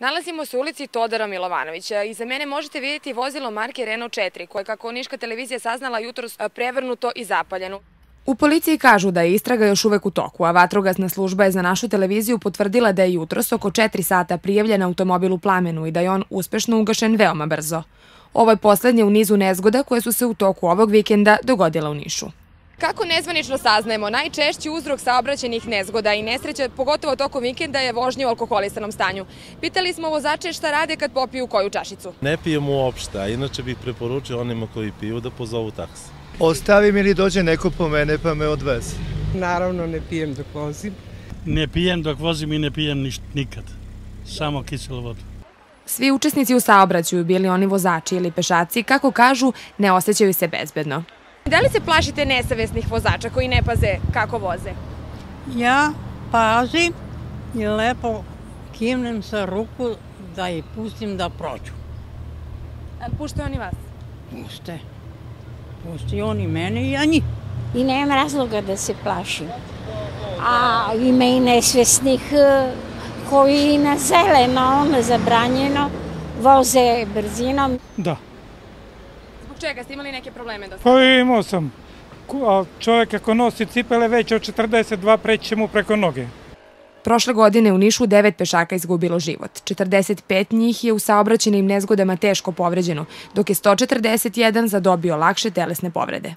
Nalazimo se u ulici Todora Milovanovića. Iza mene možete vidjeti vozilo marke Renault 4, koje, kako Niška televizija saznala jutros, prevrnuto i zapaljeno. U policiji kažu da je istraga još uvek u toku, a vatrogasna služba je za našu televiziju potvrdila da je jutros oko 4 sata prijavljen automobil u plamenu i da je on uspešno ugašen veoma brzo. Ovo je poslednje u nizu nezgoda koje su se u toku ovog vikenda dogodila u Nišu. Kako nezvanično saznajemo, najčešći uzrok saobraćenih nezgoda i nesreća, pogotovo tokom vikenda, je vožnje u alkoholisanom stanju. Pitali smo vozače šta rade kad popiju koju čašicu. Ne pijem uopšte, a inače bih preporučio onima koji piju da pozovu taksi. Ostavim ili dođe neko po mene pa me odveze. Naravno ne pijem dok vozim. Ne pijem dok vozim i ne pijem niš, nikad. Samo kiselu vodu. Svi učesnici u saobraćaju, bili oni vozači ili pešaci, kako kažu, ne osjećaju se bezbedno. Da li se plašite nesavesnih vozača koji ne paze kako voze? Ja pazim i lepo kimnem sa ruku da ih pustim da prođu. A pušte oni vas? Puste. Pusti oni mene i ja njih. I nema razloga da se plašim. A ima i nesvesnih e, koji na zeleno, ono zabranjeno, voze brzinom. Da. Čega? Ste imali neke probleme do sada? Pa imao sam. A čovjek ako nosi cipele veće od 42 preći će mu preko noge. Prošle godine u Nišu devet pešaka izgubilo život. 45 njih je u saobraćenim nezgodama teško povređeno, dok je 141 zadobio lakše telesne povrede.